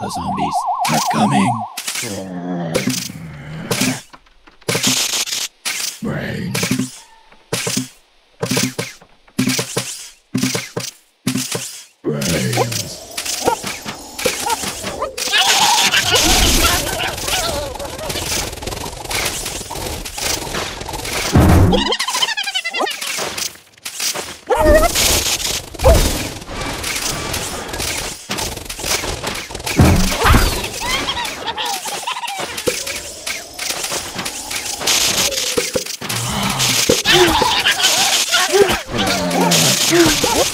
The zombies are coming. Brain. Brains. Brains. Brain.